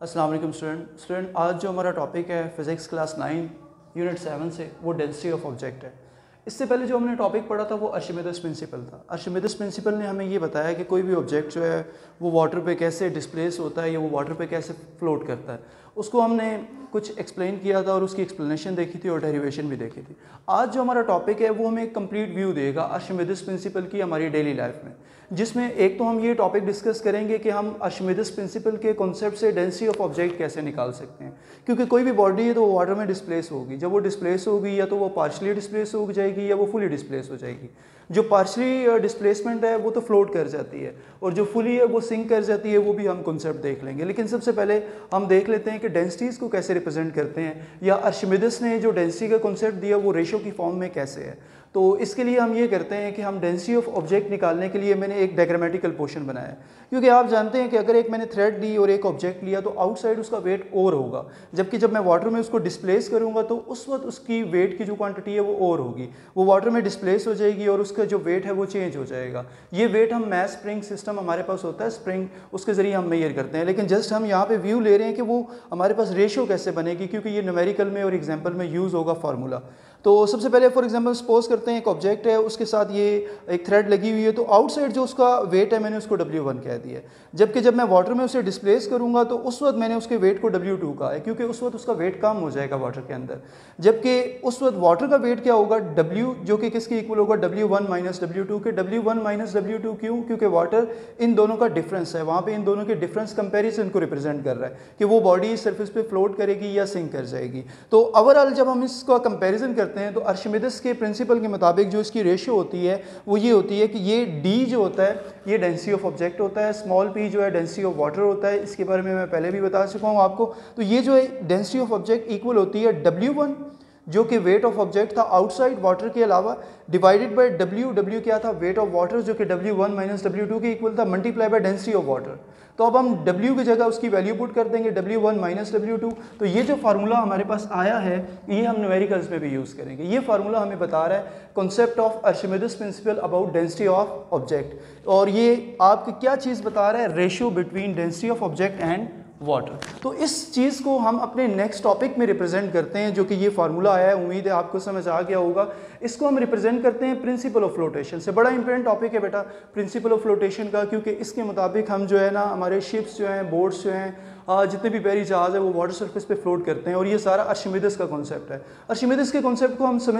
अस्सलाम वालेकुम, student. Student, आज जो हमारा टॉपिक है physics class nine unit seven से, वो डेंसिटी ऑफ़ ऑब्जेक्ट है। इससे पहले जो हमने टॉपिक पढ़ा था, वो अर्शिमिदस प्रिंसिपल था। अर्शिमिदस प्रिंसिपल ने हमें ये बताया कि कोई भी ऑब्जेक्ट जो है, वो वाटर पे कैसे डिस्प्लेस होता है या वो वाटर पे कैसे फ्लोट करता है। उसको हमने कुछ एक्सप्लेन किया था और उसकी एक्सप्लेनेशन देखी थी और डेरिवेशन भी देखी थी। आज जो हमारा टॉपिक है, वो हमें कंप्लीट व्यू देगा अर्शमिदस प्रिंसिपल की हमारी डेली लाइफ में। जिसमें एक तो हम ये टॉपिक डिस्कस करेंगे कि हम अर्शमिदस प्रिंसिपल के कॉन्सेप्ट से डेंसिटी ऑफ़ ऑब्जेक्ट कैसे निकाल सकते हैं। क्योंकि कोई भी बॉडी है तो वो वाटर में डिस्प्लेस होगी। जब वो डिस्प्लेस होगी या तो वो पार्शली डिस्प्लेस हो जाएगी या वो फुली डिस्प्लेस हो जाएगी। जो पार्शली डिस्प्लेसमेंट है, वो तो फ्लोट कर जाती है। और जो फुली है, वो सिंक कर जाती है, वो भी हम कॉन्सेप्ट देख लेंगे। लेकिन सबसे पहले हम देख लेते हैं कि डेंसिटीज़ को कैसे रिप्रेजेंट करते हैं। या अर्शमिदस ने जो डेंसिटी का कॉन्सेप्ट दिया, वो रेशो की फॉर्म में कैसे है? तो इसके लिए हम ये करते हैं कि हम डेंसिटी ऑफ़ ऑब्जेक्ट निकालने के लिए मैंने एक डायग्रामेटिकल पोर्शन बनाया क्योंकि आप जानते हैं कि अगर एक मैंने थ्रेड ली और एक ऑब्जेक्ट लिया तो आउटसाइड उसका वेट और होगा। जबकि जब मैं वाटर में उसको डिस्प्लेस करूँगा तो उस वक्त उसकी वेट की जो क्वांटिटी है, वो और होगी। वो वाटर में डिस्प्लेस हो जाएगी और उसका जो वेट है, वो चेंज हो जाएगा। ये वेट हम मैथ स्प्रिंग सिस्टम हमारे पास होता है। स्प्रिंग उसके ज़रिए हम मेयर करते हैं। लेकिन जस्ट हम यहाँ पे व्यू ले रहे हैं कि वो हमारे पास रेशो कैसे बनेगी, क्योंकि ये न्यूमेरिकल में और एग्ज़ाम्पल में यूज़ होगा फार्मूला तो सबसे पहले फॉर एग्जांपल सपोज़ करते हैं, एक ऑब्जेक्ट है, उसके साथ ये एक थ्रेड लगी हुई है तो आउटसाइड जो उसका वेट है, मैंने उसको डब्ल्यू वन कह दिया जबकि जब मैं वाटर में उसे डिस्प्लेस करूँगा तो उस वक्त मैंने उसके वेट को डब्ल्यू टू कहा है, क्योंकि उस वक्त उसका वेट कम हो जाएगा वाटर के अंदर। जबकि उस वक्त वाटर का वेट क्या होगा? डब्ल्यू जो कि किसके इक्वल होगा? W one minus W two के। W one minus W two क्यों? क्योंकि वाटर इन दोनों का डिफरेंस है। वहाँ पर इन दोनों के डिफरेंस कंपेरिजन को रिप्रेजेंट कर रहा है कि वो बॉडी सर्फिस पे फ्लोट करेगी या सिंक कर जाएगी। तो ओवरऑल जब हम इसका कंपेरिजन करते हैं तो अर्शमिदस के प्रिंसिपल के मुताबिक जो इसकी रेशियो होती है, वो ये होती है कि ये डी जो होता है, ये डेंसिटी ऑफ़ ऑब्जेक्ट होता है स्मॉल पी जो है डेंसिटी ऑफ़ वाटर होता है, इसके बारे में मैं पहले भी बता चुका हूँ आपको। तो ये जो है डेंसिटी ऑफ़ ऑब्जेक्ट इक्वल होती है डब्ल्यू वन जो कि वेट ऑफ़ ऑब्जेक्ट था आउटसाइड वाटर के अलावा डिवाइडेड बाय डब्ल्यू डब्ल्यू क्या था? वेट ऑफ़ वाटर जो कि W one minus W two के इक्वल था multiply by density of water तो अब हम डब्ल्यू की जगह उसकी वैल्यू पुट कर देंगे W one minus W two तो ये जो फार्मूला हमारे पास आया है, ये हम न्यूमेरिकल्स में भी यूज़ करेंगे. ये फार्मूला हमें बता रहा है concept of Archimedes principle about density of object और ये आपकी क्या चीज़ बता रहा है? Ratio between density of object and water तो इस चीज़ को हम अपने नेक्स्ट टॉपिक में रिप्रेजेंट करते हैं, जो कि ये फार्मूला आया है, उम्मीद है आपको समझ आ गया होगा। इसको हम रिप्रेजेंट करते हैं प्रिंसिपल ऑफ़ फ्लोटेशन से। बड़ा इंपॉर्टेंट टॉपिक है बेटा प्रिंसिपल ऑफ़ फ्लोटेशन का, क्योंकि इसके मुताबिक हम जो है ना, हमारे शिप्स जो हैं बोट्स जो हैं जितने भी बहरी जहाज़ है, वो वाटर सरफेस पे फ्लोट करते हैं, और ये सारा अर्शिमिदस का कॉन्सेप्ट है। अर्शिमिदस के कॉन्सेप्ट को हम समझ